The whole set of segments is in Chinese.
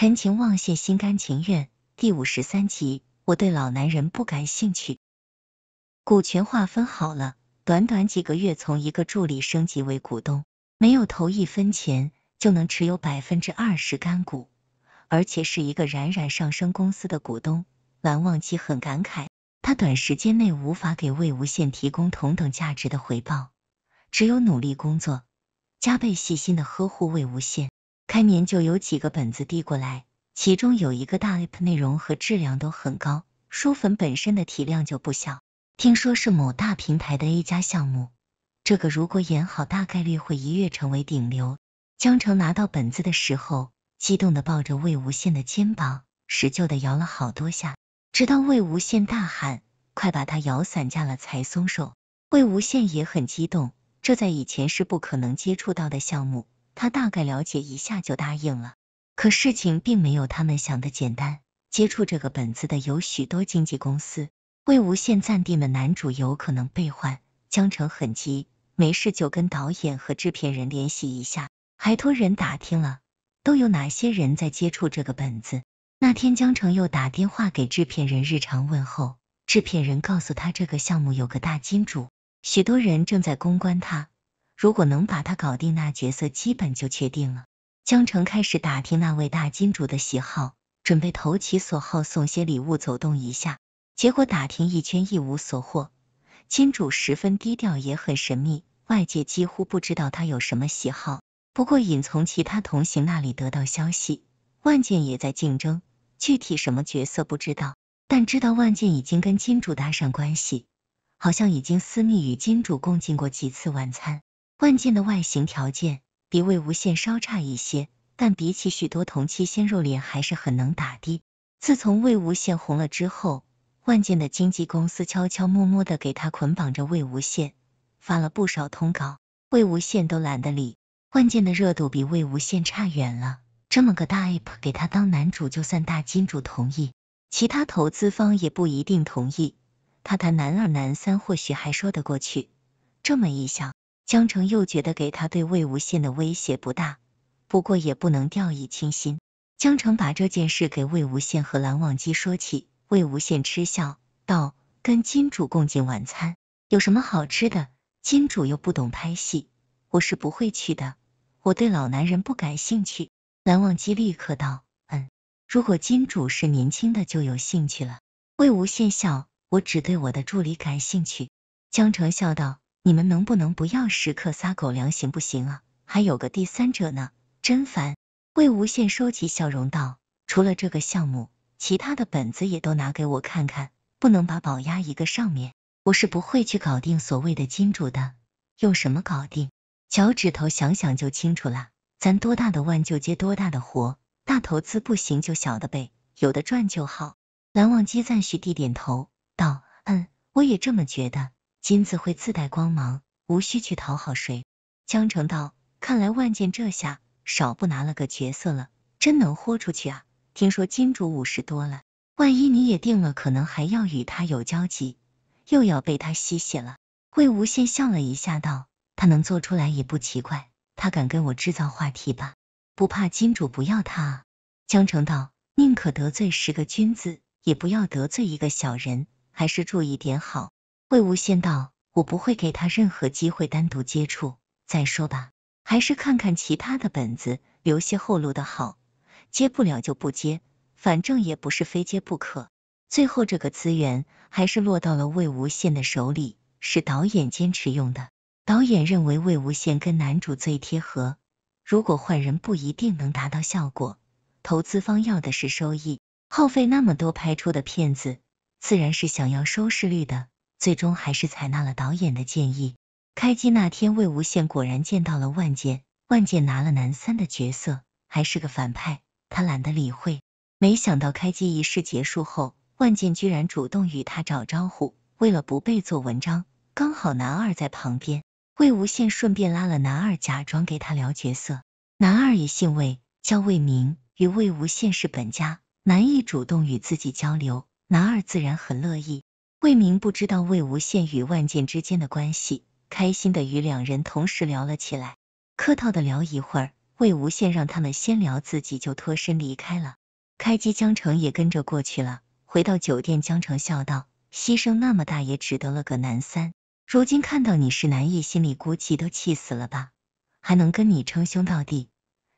陈情望线，心甘情愿。第五十三集，我对老男人不感兴趣。股权划分好了，短短几个月，从一个助理升级为股东，没有投一分钱就能持有百分之二十干股，而且是一个冉冉上升公司的股东。蓝忘机很感慨，他短时间内无法给魏无羡提供同等价值的回报，只有努力工作，加倍细心的呵护魏无羡。开年就有几个本子递过来，其中有一个大 app，内容和质量都很高，书粉本身的体量就不小。听说是某大平台的 A 加项目，这个如果演好，大概率会一跃成为顶流。江城拿到本子的时候，激动的抱着魏无羡的肩膀，使劲的摇了好多下，直到魏无羡大喊：“快把他摇散架了！”才松手。魏无羡也很激动，这在以前是不可能接触到的项目，他大概了解一下就答应了。可事情并没有他们想的简单，接触这个本子的有许多经纪公司。魏无羡暂定的男主有可能被换，江城很急，没事就跟导演和制片人联系一下，还托人打听了都有哪些人在接触这个本子。那天江城又打电话给制片人日常问候，制片人告诉他这个项目有个大金主，许多人正在公关他，如果能把他搞定，那角色基本就确定了。江城开始打听那位大金主的喜好，准备投其所好送些礼物走动一下。结果打听一圈一无所获，金主十分低调，也很神秘，外界几乎不知道他有什么喜好。不过隐从其他同行那里得到消息，万剑也在竞争，具体什么角色不知道，但知道万剑已经跟金主搭上关系，好像已经私密与金主共进过几次晚餐。万剑的外形条件比魏无羡稍差一些，但比起许多同期鲜肉脸还是很能打的。自从魏无羡红了之后。万剑的经纪公司悄悄摸摸的给他捆绑着魏无羡，发了不少通稿，魏无羡都懒得理。万剑的热度比魏无羡差远了，这么个大 app 给他当男主，就算大金主同意，其他投资方也不一定同意。他谈男二男三或许还说得过去。这么一想，江城又觉得给他对魏无羡的威胁不大，不过也不能掉以轻心。江城把这件事给魏无羡和蓝忘机说起。魏无羡嗤笑道：“跟金主共进晚餐，有什么好吃的？金主又不懂拍戏，我是不会去的。我对老男人不感兴趣。”蓝忘机立刻道：“嗯，如果金主是年轻的，就有兴趣了。”魏无羡笑：“我只对我的助理感兴趣。”江澄笑道：“你们能不能不要时刻撒狗粮，行不行啊？还有个第三者呢，真烦。”魏无羡收起笑容道：“除了这个项目。”其他的本子也都拿给我看看，不能把宝压一个上面。我是不会去搞定所谓的金主的，用什么搞定？脚趾头想想就清楚了。咱多大的腕就接多大的活，大投资不行就小的呗，有的赚就好。蓝忘机赞许地点头道：“嗯，我也这么觉得。金子会自带光芒，无需去讨好谁。”江城道：“看来万剑这下少不拿了个角色了，真能豁出去啊！”听说金主五十多了，万一你也定了，可能还要与他有交集，又要被他吸血了。魏无羡笑了一下，道：“他能做出来也不奇怪，他敢跟我制造话题吧？不怕金主不要他？”啊？江城道：“宁可得罪十个君子，也不要得罪一个小人，还是注意点好。”魏无羡道：“我不会给他任何机会单独接触。再说吧，还是看看其他的本子，留些后路的好。”接不了就不接，反正也不是非接不可。最后这个资源还是落到了魏无羡的手里，是导演坚持用的。导演认为魏无羡跟男主最贴合，如果换人不一定能达到效果。投资方要的是收益，耗费那么多拍出的片子，自然是想要收视率的。最终还是采纳了导演的建议。开机那天，魏无羡果然见到了万剑，万剑拿了男三的角色，还是个反派。他懒得理会，没想到开机仪式结束后，万剑居然主动与他找招呼。为了不被做文章，刚好男二在旁边，魏无羡顺便拉了男二，假装给他聊角色。男二也姓魏，叫魏明，与魏无羡是本家。男一主动与自己交流，男二自然很乐意。魏明不知道魏无羡与万剑之间的关系，开心的与两人同时聊了起来。客套的聊一会儿。魏无羡让他们先聊，自己就脱身离开了。开机江城也跟着过去了。回到酒店，江城笑道：“牺牲那么大，也只得了个男三。如今看到你是男一，心里估计都气死了吧？还能跟你称兄道弟，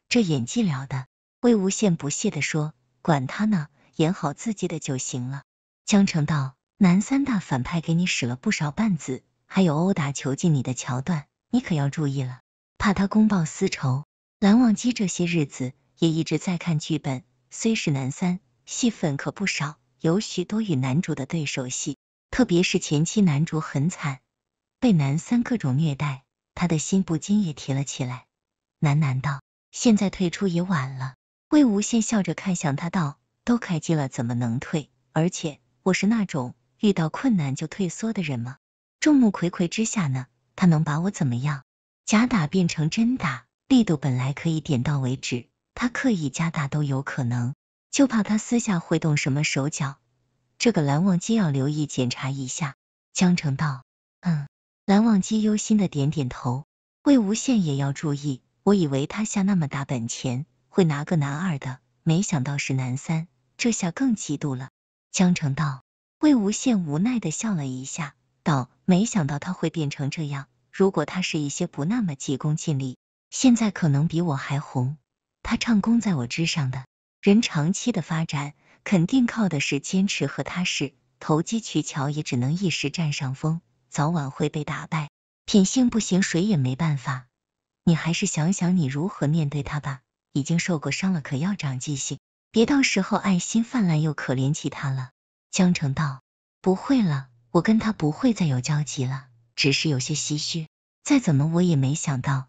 这演技了得。”魏无羡不屑的说：“管他呢，演好自己的就行了。”江城道：“男三大反派给你使了不少绊子，还有殴打囚禁你的桥段，你可要注意了，怕他公报私仇。”蓝忘机这些日子也一直在看剧本，虽是男三，戏份可不少，有许多与男主的对手戏，特别是前期男主很惨，被男三各种虐待，他的心不禁也提了起来，喃喃道：“现在退出也晚了。”魏无羡笑着看向他道：“都开机了，怎么能退？而且我是那种遇到困难就退缩的人吗？众目睽睽之下呢，他能把我怎么样？假打变成真打。”力度本来可以点到为止，他刻意加大都有可能，就怕他私下会动什么手脚。这个蓝忘机要留意检查一下。江城道：“嗯。”蓝忘机忧心的点点头。魏无羡也要注意，我以为他下那么大本钱会拿个男二的，没想到是男三，这下更嫉妒了。江城道：“魏无羡无奈的笑了一下，道：没想到他会变成这样。如果他是一些不那么急功近利。”现在可能比我还红，他唱功在我之上的人，长期的发展肯定靠的是坚持和踏实，投机取巧也只能一时占上风，早晚会被打败。品性不行，谁也没办法。你还是想想你如何面对他吧。已经受过伤了，可要长记性，别到时候爱心泛滥又可怜起他了。江城道：不会了，我跟他不会再有交集了，只是有些唏嘘。再怎么我也没想到。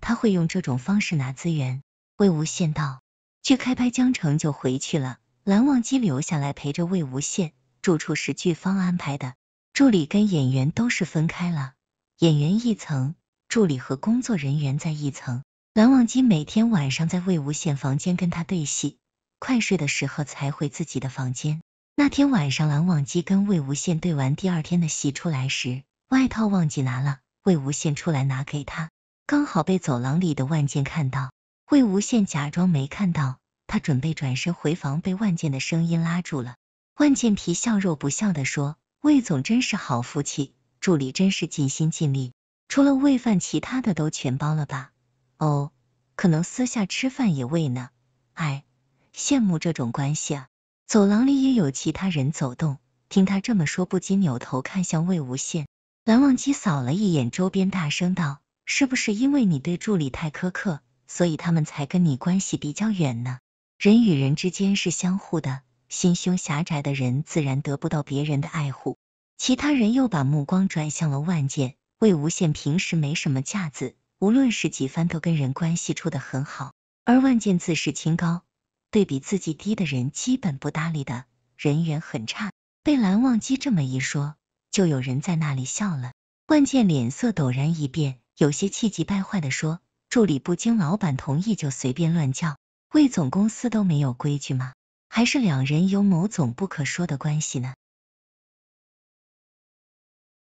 他会用这种方式拿资源。魏无羡道：“剧开拍，江城就回去了，蓝忘机留下来陪着魏无羡。住处是剧方安排的，助理跟演员都是分开了，演员一层，助理和工作人员在一层。蓝忘机每天晚上在魏无羡房间跟他对戏，快睡的时候才回自己的房间。那天晚上，蓝忘机跟魏无羡对完第二天的戏出来时，外套忘记拿了，魏无羡出来拿给他。”刚好被走廊里的万剑看到，魏无羡假装没看到，他准备转身回房，被万剑的声音拉住了。万剑皮笑肉不笑的说：“魏总真是好福气，助理真是尽心尽力，除了喂饭，其他的都全包了吧？哦，可能私下吃饭也喂呢。哎，羡慕这种关系啊。”走廊里也有其他人走动，听他这么说，不禁扭头看向魏无羡。蓝忘机扫了一眼周边，大声道。是不是因为你对助理太苛刻，所以他们才跟你关系比较远呢？人与人之间是相互的，心胸狭窄的人自然得不到别人的爱护。其他人又把目光转向了万剑。魏无羡平时没什么架子，无论是几番都跟人关系处得很好，而万剑自视清高，对比自己低的人基本不搭理的，人缘很差。被蓝忘机这么一说，就有人在那里笑了。万剑脸色陡然一变。有些气急败坏的说：“助理不经老板同意就随便乱叫，魏总公司都没有规矩吗？还是两人有某种不可说的关系呢？”